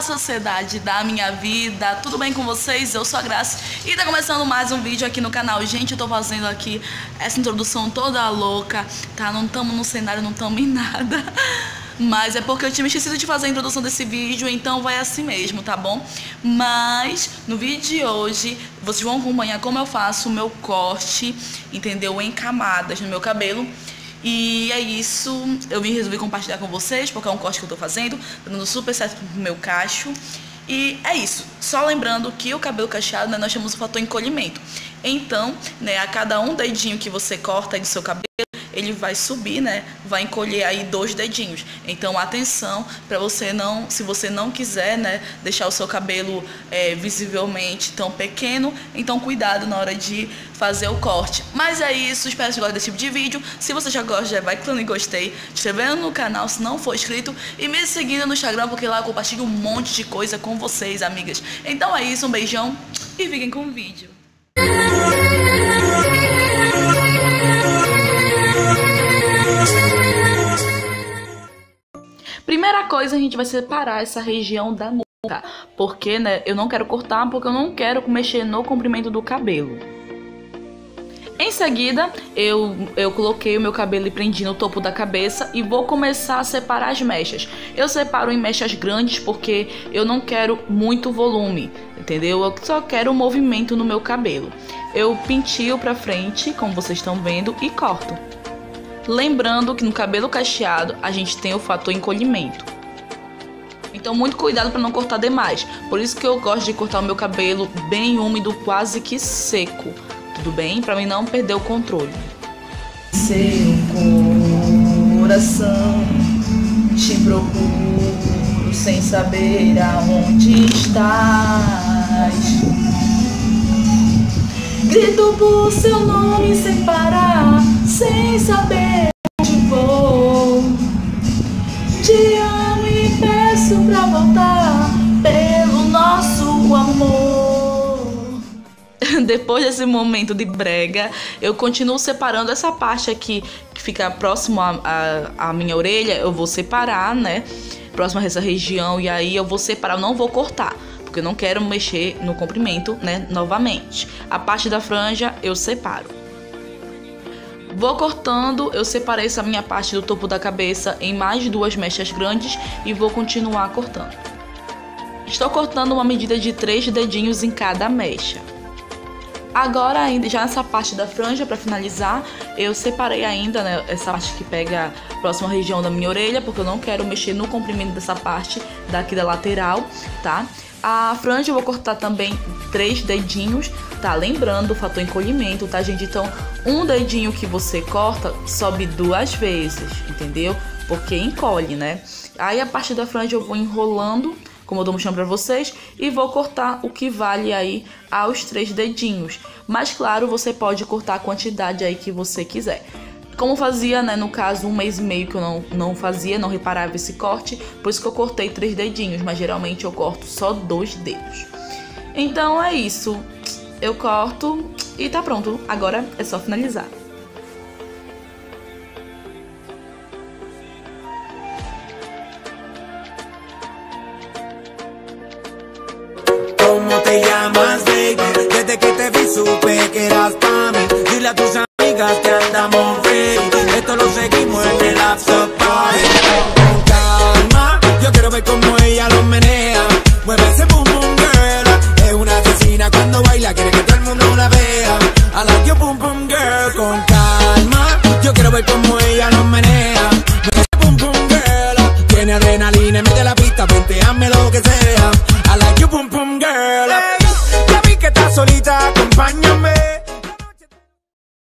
da sociedade, da minha vida. Tudo bem com vocês? Eu sou a Graça e tá começando mais um vídeo aqui no canal. Gente, eu tô fazendo aqui essa introdução toda louca, tá? Não tamo no cenário, não tamo em nada. Mas é porque eu tinha esquecido de fazer a introdução desse vídeo, então vai assim mesmo, tá bom? Mas no vídeo de hoje, vocês vão acompanhar como eu faço o meu corte, entendeu? Em camadas no meu cabelo. E é isso, eu vim resolver compartilhar com vocês, porque é um corte que eu tô fazendo, tá dando super certo pro meu cacho. E é isso. Só lembrando que o cabelo cacheado, né, nós chamamos o fator encolhimento. Então, né, a cada um dedinho que você corta do seu cabelo, ele vai subir, né? Vai encolher aí dois dedinhos. Então, atenção para você não, se você não quiser, né, deixar o seu cabelo é, visivelmente tão pequeno, então cuidado na hora de fazer o corte. Mas é isso, espero que goste desse tipo de vídeo. Se você já gosta, já vai clicando em gostei, inscrevendo no canal se não for inscrito e me seguindo no Instagram, porque lá eu compartilho um monte de coisa com vocês, amigas. Então é isso, um beijão e fiquem com o vídeo. Gente vai separar essa região da nuca, porque, né, eu não quero cortar, porque eu não quero mexer no comprimento do cabelo. Em seguida, eu, eu coloquei o meu cabelo e prendi no topo da cabeça e vou começar a separar as mechas. Eu separo em mechas grandes porque eu não quero muito volume, entendeu? Eu só quero movimento no meu cabelo. Eu pintio pra frente, como vocês estão vendo, e corto. Lembrando que no cabelo cacheado a gente tem o fator encolhimento. Então muito cuidado para não cortar demais. Por isso que eu gosto de cortar o meu cabelo bem úmido, quase que seco. Tudo bem? Para mim não perder o controle. Seu coração te procuro sem saber aonde estás. Grito por seu nome sem parar, sem saber pelo nosso amor. Depois desse momento de brega, eu continuo separando essa parte aqui que fica próximo à minha orelha. Eu vou separar, né? Próximo a essa região, e aí eu vou separar, eu não vou cortar porque eu não quero mexer no comprimento, né, novamente. A parte da franja eu separo. Vou cortando, eu separei essa minha parte do topo da cabeça em mais duas mechas grandes e vou continuar cortando. Estou cortando uma medida de três dedinhos em cada mecha. Agora, ainda já nessa parte da franja, para finalizar, eu separei ainda né, essa parte que pega a próxima região da minha orelha, porque eu não quero mexer no comprimento dessa parte daqui da lateral, tá? A franja eu vou cortar também três dedinhos, tá? Lembrando o fator encolhimento, tá, gente? Então, um dedinho que você corta sobe duas vezes, entendeu? Porque encolhe, né? Aí a parte da franja eu vou enrolando, como eu tô mostrando pra vocês, e vou cortar o que vale aí aos três dedinhos. Mas claro, você pode cortar a quantidade aí que você quiser. Como fazia, né, no caso, um mês e meio que eu não, não fazia, não reparava esse corte, por isso que eu cortei três dedinhos, mas geralmente eu corto só dois dedos. Então é isso. Eu corto e tá pronto. Agora é só finalizar. Te llamas, baby? Desde que te vi supe que eras para mí. Dile a tus amigas que andamos ready. Esto lo seguimos en el after party. Con calma, yo quiero ver cómo ella lo menea. Mueve ese boom boom girl. Es una asesina cuando baila, quiere que todo el mundo la vea. I like your boom boom girl. Con calma, yo quiero ver cómo ella lo menea. Mueve ese boom boom girl. Tiene adrenalina, mete la pista, hazme lo que sea. I like you, pum pum girl. Ya vi que estás solita, acompáñame.